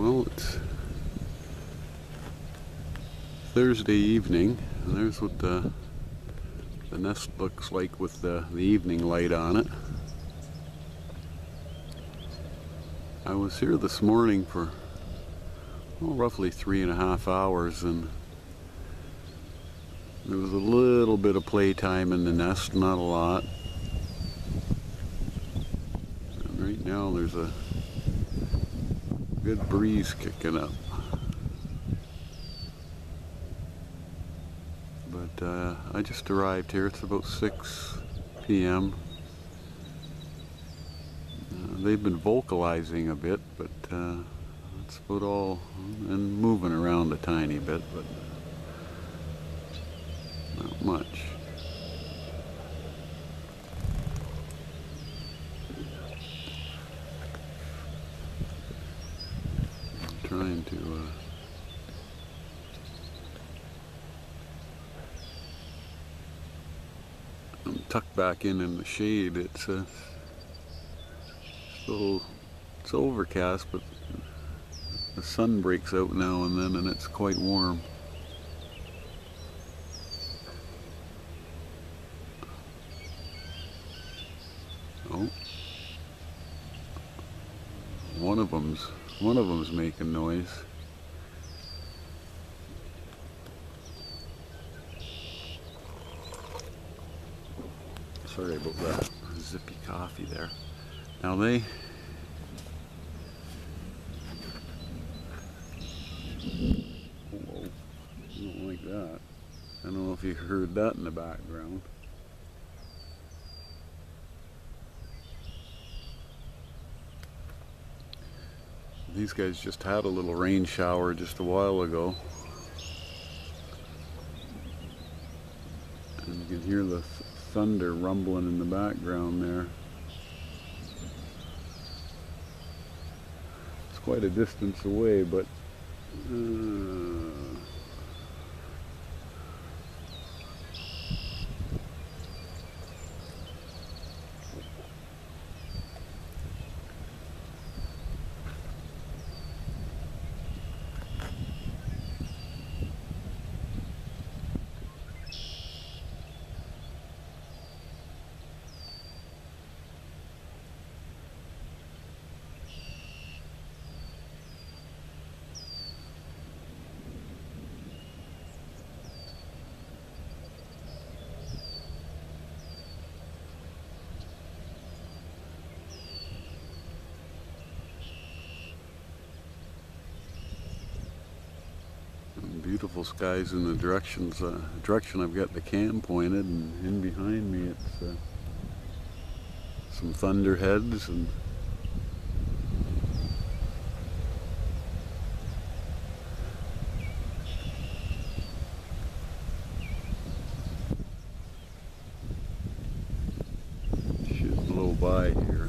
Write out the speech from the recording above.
Well, it's Thursday evening, and there's what the the nest looks like with the, the evening light on it. I was here this morning for well, roughly three and a half hours, and there was a little bit of playtime in the nest, not a lot. And right now there's a good breeze kicking up. But uh, I just arrived here. It's about 6 p.m. Uh, they've been vocalizing a bit, but uh, about all. And moving around a tiny bit, but not much. Trying to uh, I'm tucked back in in the shade. It's a little, it's overcast, but the sun breaks out now and then, and it's quite warm. Oh, one of them's one of them's making noise. Sorry about that zippy coffee there. Now they Whoa, don't like that. I don't know if you heard that in the background. These guys just had a little rain shower just a while ago. And you can hear the thunder rumbling in the background there. It's quite a distance away, but uh, beautiful skies in the directions uh, direction I've got the cam pointed and in behind me it's uh, some thunderheads and should blow by here